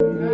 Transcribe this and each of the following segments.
Thank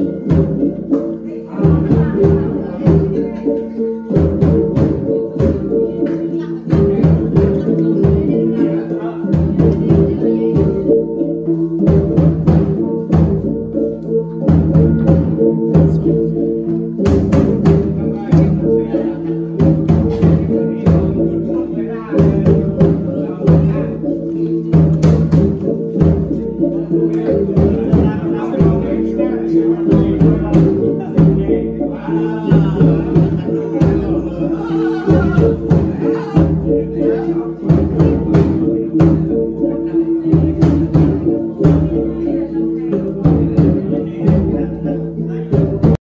Wow.